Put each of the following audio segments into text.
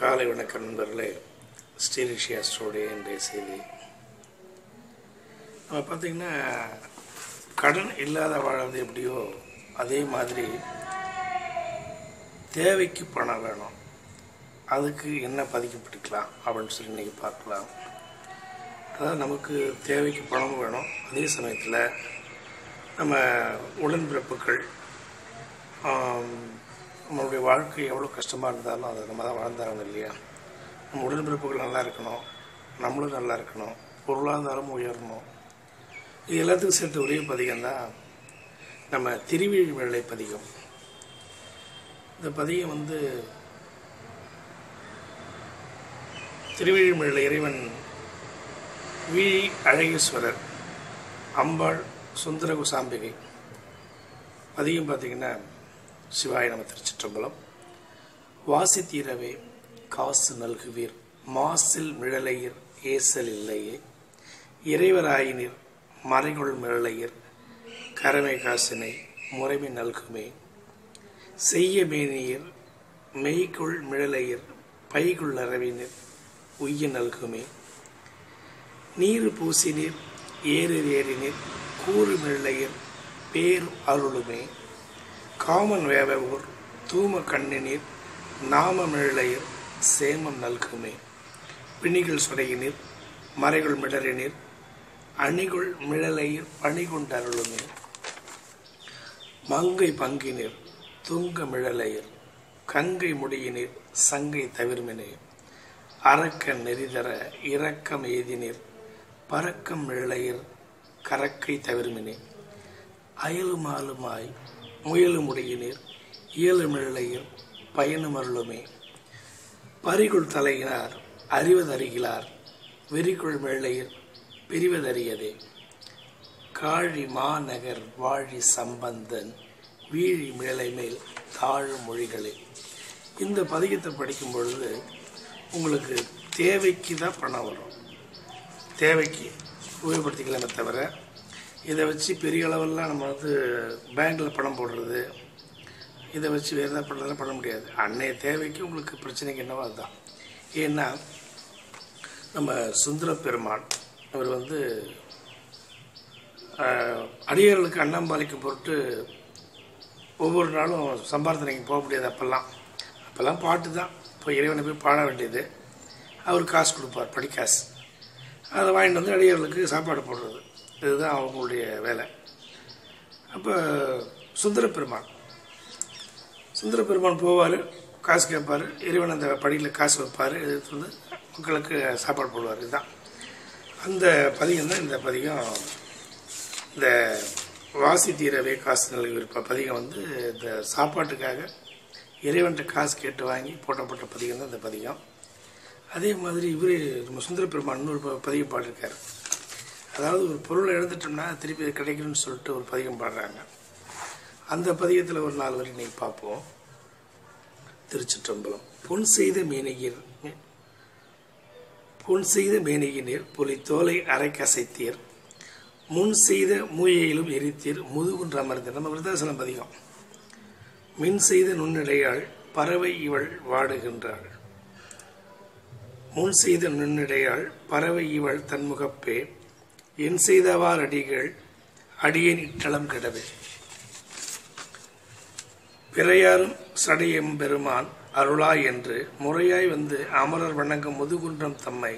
காலை வணக்கம் நண்பர்களே. ஸ்ரீரிஷி ஸ்டோடைய இன்றைய செய்தி. நம்ம பார்த்திங்கன்னா கடன் இல்லாத வாழ்வது எப்படியோ அதே மாதிரி தேவைக்கு பணம் வேணும். அதுக்கு என்ன பதிக்கப்பட்டுக்கலாம் அப்படின்னு சொல்லி இன்றைக்கி பார்க்கலாம். அதாவது நமக்கு தேவைக்கு பணம் வேணும். அதே சமயத்தில் நம்ம உடன்பிறப்புகள் நம்மளுடைய வாழ்க்கை எவ்வளோ கஷ்டமாக இருந்தாலும் அதை நம்ம தான் வாழ்ந்தாங்க இல்லையா? நம்ம உடன்பிறப்புகள் நல்லா இருக்கணும். நம்மளும் நல்லா இருக்கணும். பொருளாதாரமும் உயரணும். இது எல்லாத்துக்கும் சேர்த்து ஒரே பதிகம் தான் நம்ம திருவிழி வேலை பதிகம். இந்த பதிகம் வந்து திருவிழிமேள இறைவன் வீழி அழகேஸ்வரர் அம்பாள் சுந்தரகுசாம்பிகை. அதிகம் பார்த்தீங்கன்னா சிவாய நம திருச்சிற்றம்பலம். வாசி தீரவே காசு நல்குவீர் மாசில் மிழலையர் ஏசல் இல்லையே. இறைவராயினர் மறைகுள் மிழலையர் கரமை காசினை முறைமை நல்குமே. செய்ய மேனியர் மெய்குள் மிழலையர் பைகுள் அறவினர் உய்ய நல்குமே. நீர் பூசினீர் ஏறு ஏறினீர் கூறு மிழலையர் பேர் அருளுமே. காமன் வேவூர் தூம கண்ணினீர் நாமமிழையர் சேமம் நல்குமே. பிணிகள் சுடையினீர் மறைகள் மிளறினீர் அணிகுள் மிழலையர் பணிகொண்டருளுமே மங்கை பங்கினீர் துங்க மிழலையர் கங்கை முடியினீர் சங்கை தவிர்மினே. அரக்க நெறிதர இரக்கம் எய்தினீர் பறக்கம் மிழலையர் கரக்கை தவிர்மினே. அயலுமாலுமாய் முயலுமுடையினர். இயலுமிழையர் பயனுமருளுமே. பரிகுள் தலையினார் அறிவதறிகிறார். வெறிக்குள் மிழலையர் பிரிவதறியதே. காழி மாநகர் வாழி சம்பந்தன் வீழி மேலை மேல் தாழும் மொழிகளே. இந்த பதிகத்தை படிக்கும் பொழுது உங்களுக்கு தேவைக்கு தான் பணம் வரும். தேவைக்கு உபயோகப்படுத்திக்கலாமே தவிர இதை வச்சு பெரிய அளவெல்லாம் நம்ம வந்து பேங்க்கில் பணம் போடுறது. இதை வச்சு வேறு எதாவது பண்ணலாம் பண்ண முடியாது. அன்னைய தேவைக்கு உங்களுக்கு பிரச்சனைக்கு என்னவோ அதுதான். ஏன்னா நம்ம சுந்தர பெருமான் அவர் வந்து அடியர்களுக்கு அடியார்களுக்கு அன்னம்பாலிக்கும் பொருட்டு ஒவ்வொரு நாளும் சம்பார்த்தனைக்கு போக முடியாது அப்போல்லாம். அப்போல்லாம் பாட்டு தான். இப்போ இறைவனை போய் பாட வேண்டியது. அவர் காசு கொடுப்பார் படிக்காசு அதை வாங்கிட்டு வந்து அடியர்களுக்கு சாப்பாடு போடுறது. இதுதான் அவங்களுடைய வேலை. அப்போ சுந்தர பெருமான் சுந்தர பெருமான் போவார் காசு கேட்பார் இறைவன் அந்த படியில் காசு வைப்பார் எடுத்து வந்து மக்களுக்கு சாப்பாடு போடுவார். இதுதான். அந்த பதிகம் தான் இந்த பதிகம். இந்த வாசி தீரவே காசு நிலவு இருப்ப பதிகம் வந்து இந்த சாப்பாட்டுக்காக இறைவன்கிட்ட காசு கேட்டு வாங்கி போட்டப்பட்ட பதிகம் தான் இந்த பதிகம். அதே மாதிரி இவர் நம்ம சுந்தர பெருமான் இன்னொரு ப- பதிகம் பாடிருக்காரு அதாவது ஒரு பொருளை எழுதிட்டோம்னா திருப்பி கிடைக்கணும்னு சொல்லிட்டு ஒரு பதிகம் பாடுறாங்க. அந்த பதிகத்தில் ஒரு நாலு வரி நீ பார்ப்போம். திருச்சிற்றம்பலம். பொன் செய்த மேனகிர் பொன் செய்த மேனியினர் புலி தோலை அரை கசைத்தீர். முன் செய்த மூயையிலும் எரித்தீர். முதுகுன்ற அமர்ந்தீர். நம்ம விருதாசலம் பதிகம். மின் செய்த நுண்ணிடையாள் பறவை இவள் வாடுகின்றாள். முன் செய்த நுண்ணிடையாள் பறவை இவள் தன்முகப்பே. என் செய்தவார் அடிகள் அடியேன் இட்டளம் கெடவே. பிறையாரும் சடையெம்பெருமான் அருளாய் என்று முறையாய் வந்து அமரர் வணங்கும் முதுகுன்றம் தம்மை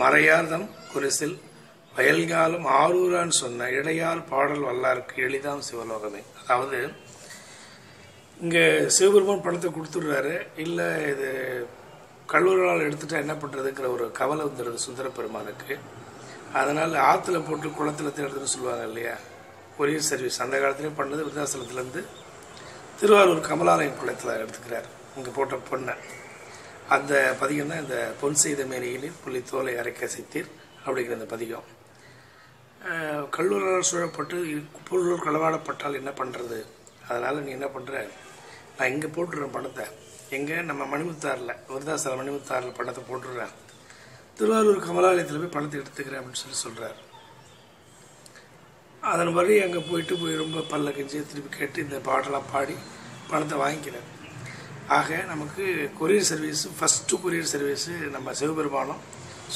மறையார்தம் குரிசில் வயல்காலம் ஆரூரான் சொன்ன இடையார் பாடல் வல்லாருக்கு எளிதாம் சிவலோகமே. அதாவது இங்கே சிவபெருமான் படத்தை கொடுத்துடுறாரு. இல்லை இது கல்லூரால் எடுத்துட்டா என்ன பண்ணுறதுங்கிற ஒரு கவலை வந்துடுது சுந்தர பெருமானுக்கு அதனால் ஆற்றுல போட்டு குளத்தில் தேடுதுன்னு சொல்லுவாங்க இல்லையா? Courier service. அந்த காலத்துலேயும் பண்ணது விருதாசலத்துலேருந்து திருவாரூர் கமலாலயம் குளத்தில் எடுத்துக்கிறார். இங்கே போட்ட பொண்ணை. அந்த பதிகம் தான் இந்த பொன் செய்த மேனியினில் புள்ளி தோலை அரைக்க சித்தீர் அப்படிங்கிற அந்த பதிகம். கல்லூரால் சூழப்பட்டு பொருளூர் களவாடப்பட்டால் என்ன பண்ணுறது அதனால் நீ என்ன பண்ணுற நான் இங்கே போட்டுடுறேன் பணத்தை. எங்கே? நம்ம மணிமுத்தாரில் விருதாசலம் மணிமுத்தாரில் பணத்தை போட்டுடுறேன். திருவாரூர் கமலாலயத்தில் போய் பணத்தை எடுத்துக்கிறேன் அப்படின்னு சொல்லி சொல்கிறார் அதன் வழி அங்கே போயிட்டு போய் ரொம்ப பல்ல கெஞ்சி திருப்பி கேட்டு இந்த பாட்டெல்லாம் பாடி பணத்தை வாங்கிக்கிறேன். ஆக நமக்கு courier service first courier service நம்ம சிவபெருமானும்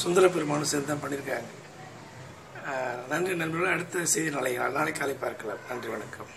சுந்தர பெருமானும் சேர்ந்து தான் பண்ணியிருக்காங்க. நன்றி நண்பர்கள் அடுத்த செய்தி நாளை நாளை காலை பார்க்கலாம். நன்றி வணக்கம்.